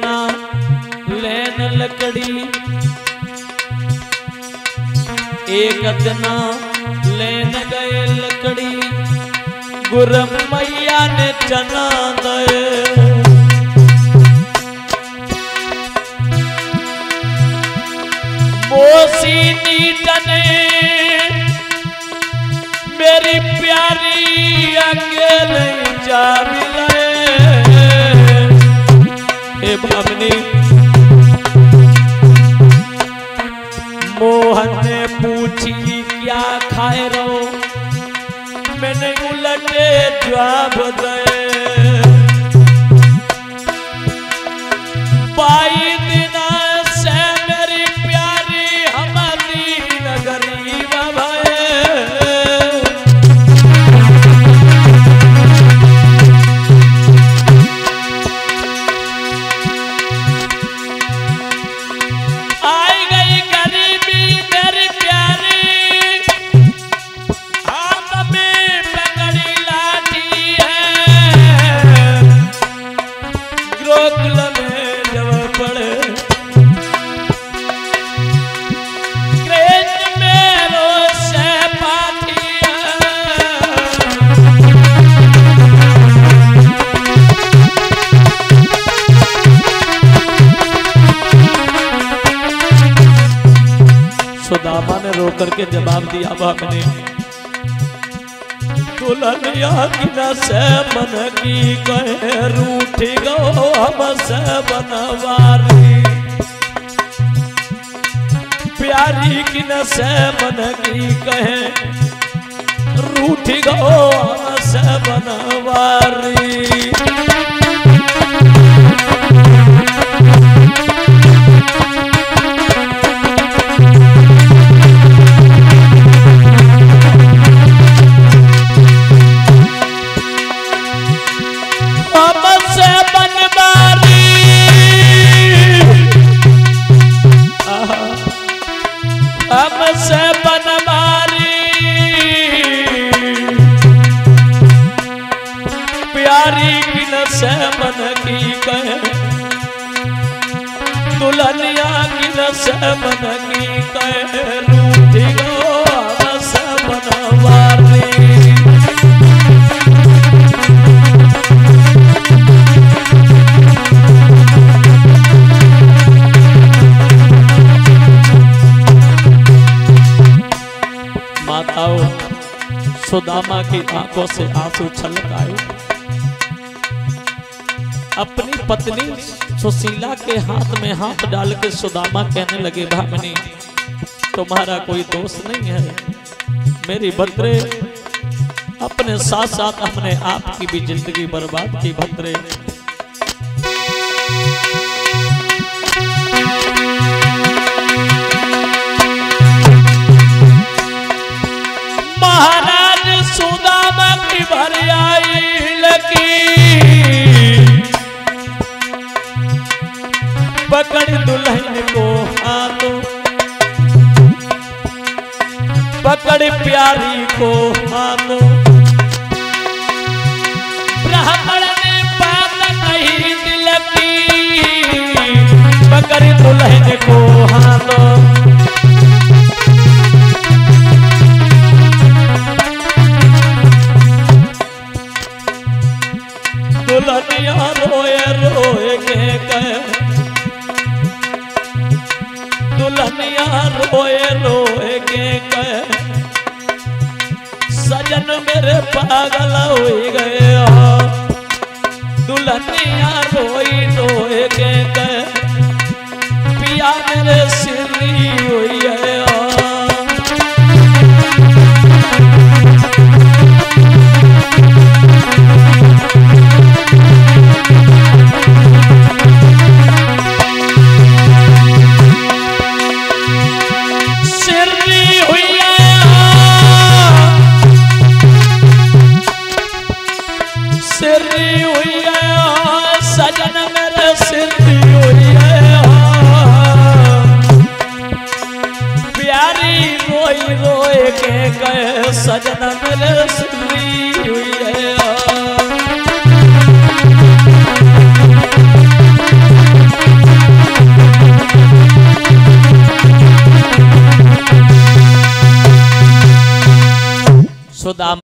जना लेन लकड़ी। एक जना लेन गए लकड़ी। गुरम मैया ने चना दे टने, मेरी प्यारी अकेले जा मिले हे पड़े। सुदामा ने रो करके जवाब दिया बाबने दुल्हनिया की न से मन की कहे रूठ गो, हम से बनवारी प्यारी की न से मन की कहे रूठ गो, हम से बनवारी हमसे बनवारी। प्यारी किन से मन की कहे। दुल्हनिया किन से मन की कहे। माताओं, सुदामा की आँखों से आँसू छलक आए अपनी पत्नी सुशीला के हाथ में हाथ डाल के सुदामा कहने लगे, भामनी, तुम्हारा कोई दोष नहीं है। मेरी भद्रे, अपने साथ साथ अपने आप की भी ज़िंदगी बर्बाद की, भद्रे। महाराज सुदामा की भरियाई लकी। पकड़ दुल्हन को हाथों। पकड़ प्यारी को हाथों। ब्राह्मण ने बात कही दिल की। पकड़ दुल्हन को हाथों। दुल्हनिया रोए रोए के सजन मेरे पागल हो गए। दुल्हनिया रोई, रोए के पिया मेरे सिरी हुई है। रोई के गए सजन मेरे सुनी हुई है